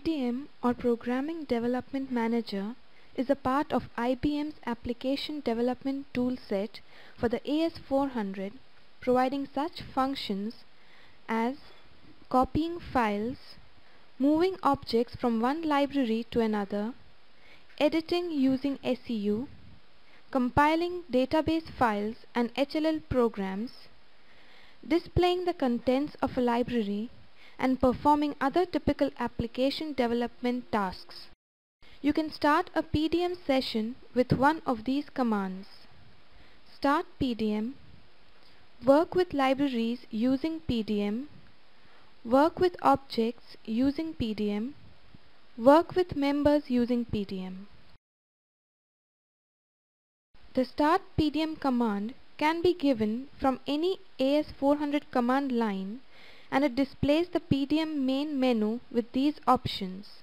PDM or Programming Development Manager is a part of IBM's application development toolset for the AS400 providing such functions as copying files, moving objects from one library to another, editing using SEU, compiling database files and HLL programs, displaying the contents of a library and performing other typical application development tasks. You can start a PDM session with one of these commands. Start PDM, work with libraries using PDM, work with objects using PDM, work with members using PDM. The start PDM command can be given from any AS400 command line and it displays the PDM main menu with these options.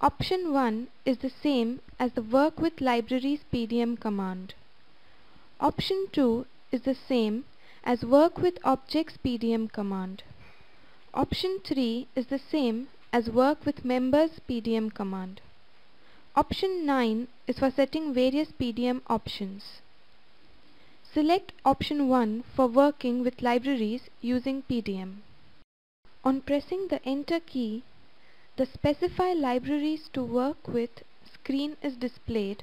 Option 1 is the same as the Work with Libraries PDM command. Option 2 is the same as Work with Objects PDM command. Option 3 is the same as Work with Members PDM command. Option 9 is for setting various PDM options. Select option 1 for working with libraries using PDM. On pressing the enter key, the specify libraries to work with screen is displayed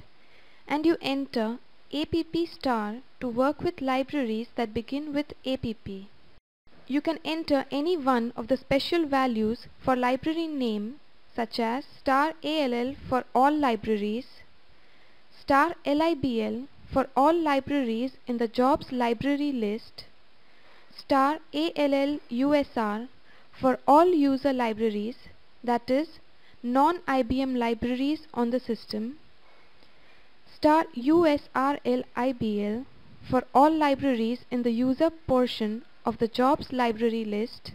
and you enter APP star to work with libraries that begin with APP. You can enter any one of the special values for library name such as star ALL for all libraries, star LIBL for all libraries in the jobs library list, star ALL USR for all user libraries that is non-IBM libraries on the system, star USRLIBL for all libraries in the user portion of the jobs library list,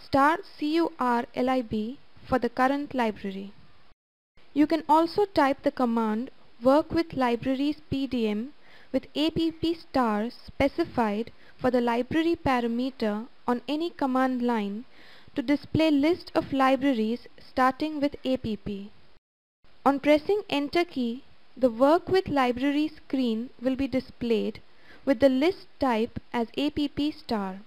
star CURLIB for the current library. You can also type the command work with libraries PDM with APP star specified for the library parameter on any command line to display list of libraries starting with APP. On pressing enter key, the work with library screen will be displayed with the list type as APP star.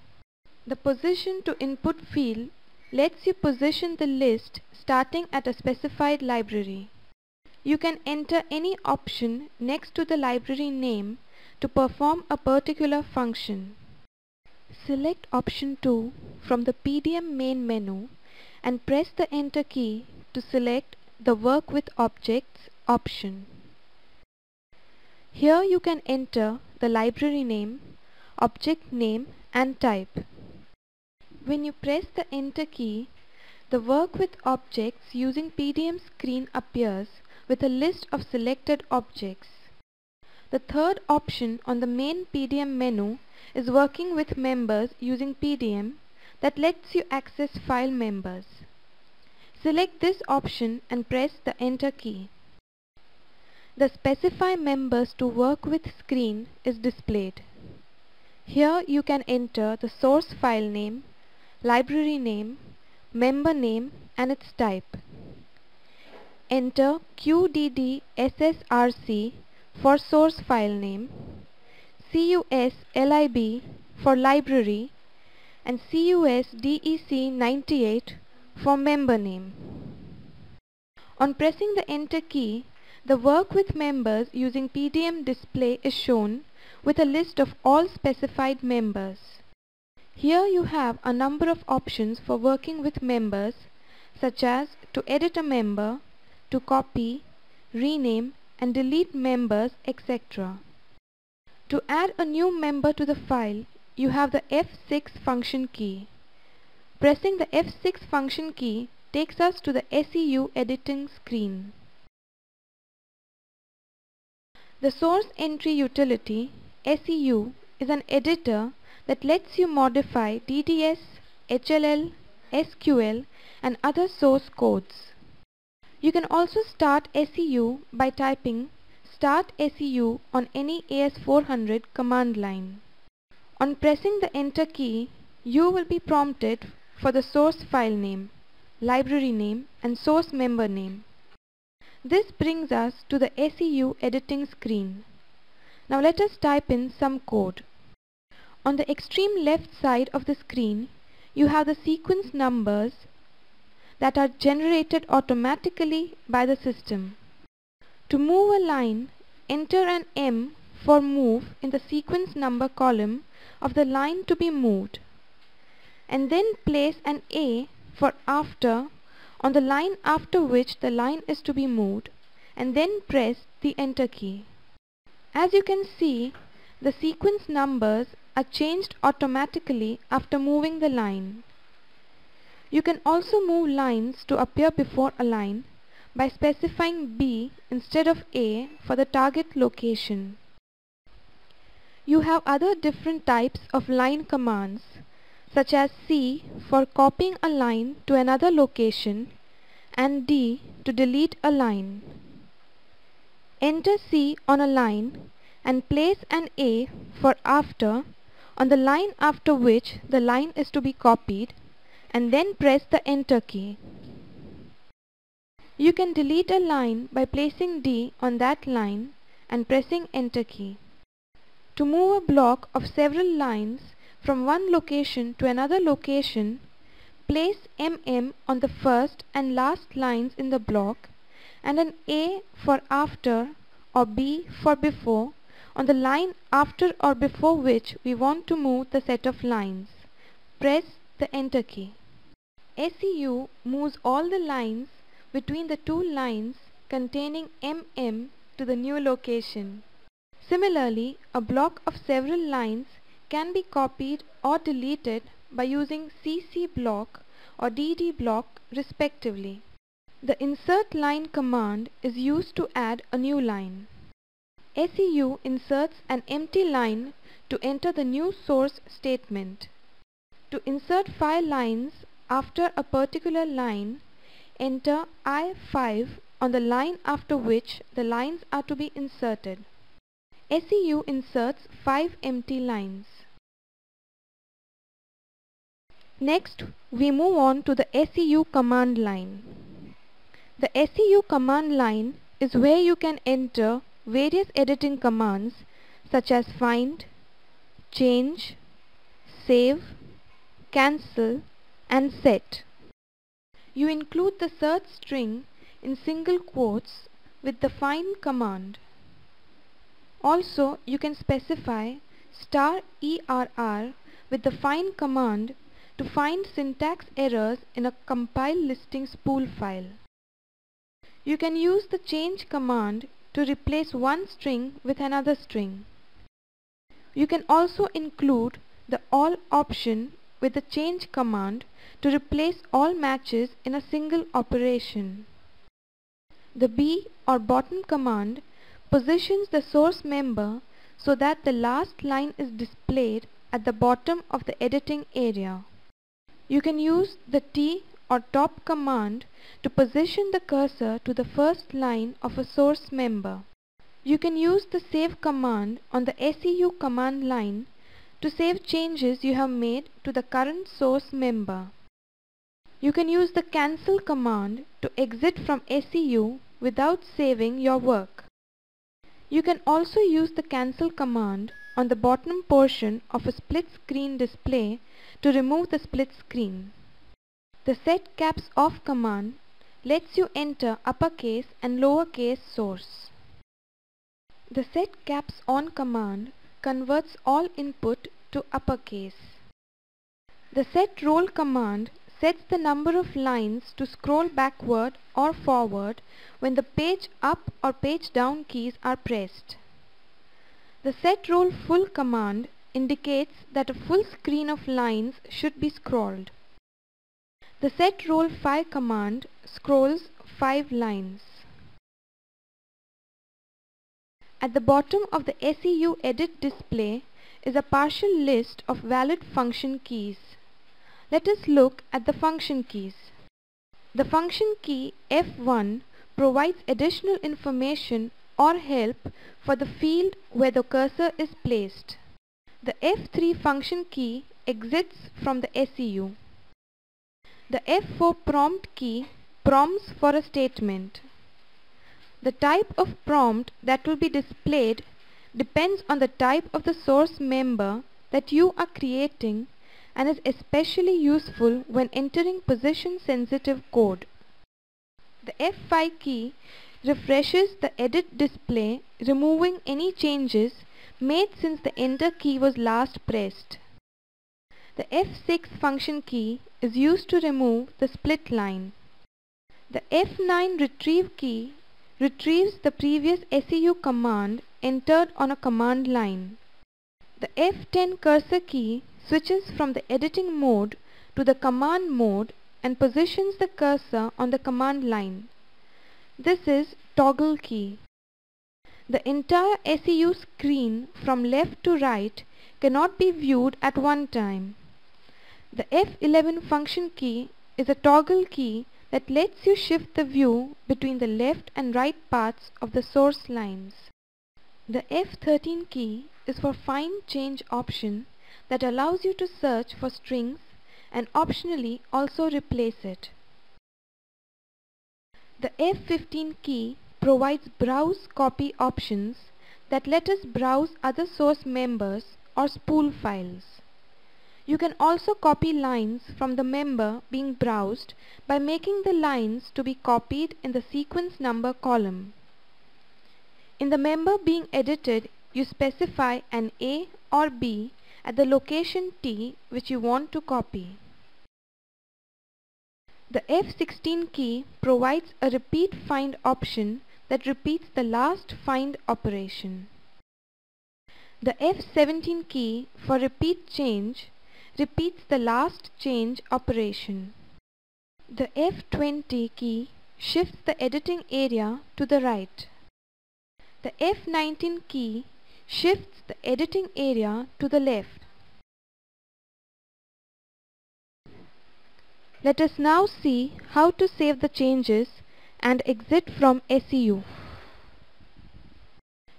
The position to input field lets you position the list starting at a specified library. You can enter any option next to the library name to perform a particular function. Select option 2 from the PDM main menu and press the enter key to select the work with objects option. Here you can enter the library name, object name and type. When you press the enter key, the work with objects using PDM screen appears with a list of selected objects. The third option on the main PDM menu is working with members using PDM that lets you access file members. Select this option and press the enter key. The specify members to work with screen is displayed. Here you can enter the source file name, library name, member name and its type. Enter QDD for source file name, CUSLIB for library and CUSDEC98 for member name. On pressing the enter key, the work with members using PDM display is shown with a list of all specified members. Here you have a number of options for working with members such as to edit a member, to copy, rename and delete members etc. To add a new member to the file, you have the F6 function key. Pressing the F6 function key takes us to the SEU editing screen. The source entry utility, SEU, is an editor that lets you modify DDS, HLL, SQL and other source codes. You can also start SEU by typing start SEU on any AS400 command line. On pressing the enter key, you will be prompted for the source file name. library name and source member name. This brings us to the SEU editing screen. Now let us type in some code. On the extreme left side of the screen, you have the sequence numbers that are generated automatically by the system. To move a line, enter an M for move in the sequence number column of the line to be moved and then place an A for after on the line after which the line is to be moved and then press the enter key. As you can see, the sequence numbers are changed automatically after moving the line. You can also move lines to appear before a line by specifying B instead of A for the target location. You have other different types of line commands such as C for copying a line to another location and D to delete a line. Enter C on a line and place an A for after on the line after which the line is to be copied and then press the enter key. You can delete a line by placing D on that line and pressing enter key. To move a block of several lines from one location to another location, place MM on the first and last lines in the block and an A for after or B for before on the line after or before which we want to move the set of lines. Press the enter key. SEU moves all the lines between the two lines containing MM to the new location. Similarly, a block of several lines can be copied or deleted by using CC block or DD block respectively. The insert line command is used to add a new line. SEU inserts an empty line to enter the new source statement. To insert five lines after a particular line, enter I5 on the line after which the lines are to be inserted. SEU inserts five empty lines. Next, we move on to the SEU command line. The SEU command line is where you can enter various editing commands such as find, change, save, cancel and set. You include the search string in single quotes with the find command. Also, you can specify star ERR with the find command to find syntax errors in a compile listing spool file. You can use the change command to replace one string with another string. You can also include the all option with the change command to replace all matches in a single operation. The B or bottom command positions the source member so that the last line is displayed at the bottom of the editing area. You can use the T or top command to position the cursor to the first line of a source member. You can use the save command on the SEU command line to save changes you have made to the current source member. You can use the cancel command to exit from SEU without saving your work. You can also use the cancel command on the bottom portion of a split screen display to remove the split screen. The set caps off command lets you enter uppercase and lowercase source. The set caps on command converts all input to uppercase. The set roll command sets the number of lines to scroll backward or forward when the page up or page down keys are pressed. The set roll full command indicates that a full screen of lines should be scrolled. The set roll 5 command scrolls 5 lines. At the bottom of the SEU edit display is a partial list of valid function keys. Let us look at the function keys. The function key F1 provides additional information or help for the field where the cursor is placed. The F3 function key exits from the SEU. The F4 prompt key prompts for a statement. The type of prompt that will be displayed depends on the type of the source member that you are creating and is especially useful when entering position sensitive code. The F5 key refreshes the edit display removing any changes made since the enter key was last pressed. The F6 function key is used to remove the split line. The F9 retrieve key retrieves the previous SEU command entered on a command line. The F10 cursor key switches from the editing mode to the command mode and positions the cursor on the command line. This is toggle key. The entire SEU screen from left to right cannot be viewed at one time. The F11 function key is a toggle key that lets you shift the view between the left and right parts of the source lines. The F13 key is for find change option that allows you to search for strings and optionally also replace it. The F15 key provides browse copy options that let us browse other source members or spool files. You can also copy lines from the member being browsed by making the lines to be copied in the sequence number column. In the member being edited, you specify an A or B at the location T which you want to copy. The F16 key provides a repeat find option that repeats the last find operation. The F17 key for repeat change repeats the last change operation. The F20 key shifts the editing area to the right. The F19 key shifts the editing area to the left. Let us now see how to save the changes and exit from SEU.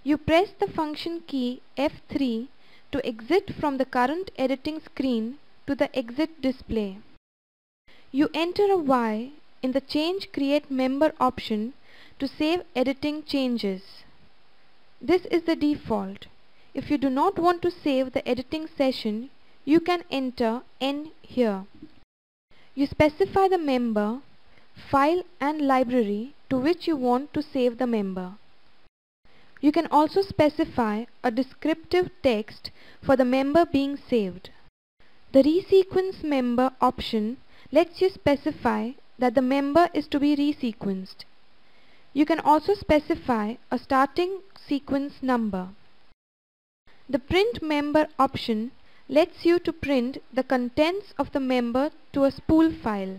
You press the function key F3 to exit from the current editing screen to the exit display. You enter a Y in the change create member option to save editing changes. This is the default. If you do not want to save the editing session, you can enter N here. You specify the member, file and library to which you want to save the member. You can also specify a descriptive text for the member being saved. The resequence member option lets you specify that the member is to be resequenced. You can also specify a starting sequence number. The print member option lets you to print the contents of the member to a spool file.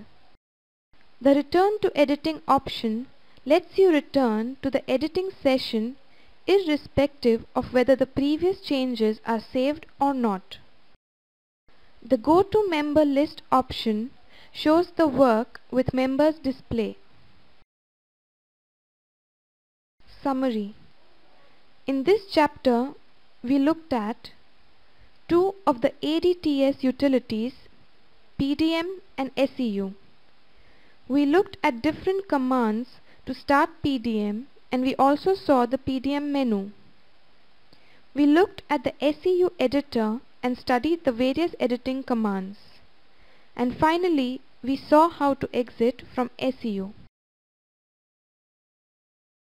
The return to editing option lets you return to the editing session irrespective of whether the previous changes are saved or not. The Go to Member List option shows the work with members display. Summary In this chapter, we looked at two of the ADTS utilities, PDM and SEU. We looked at different commands to start PDM and we also saw the PDM menu. We looked at the SEU editor and studied the various editing commands. And finally, we saw how to exit from SEU.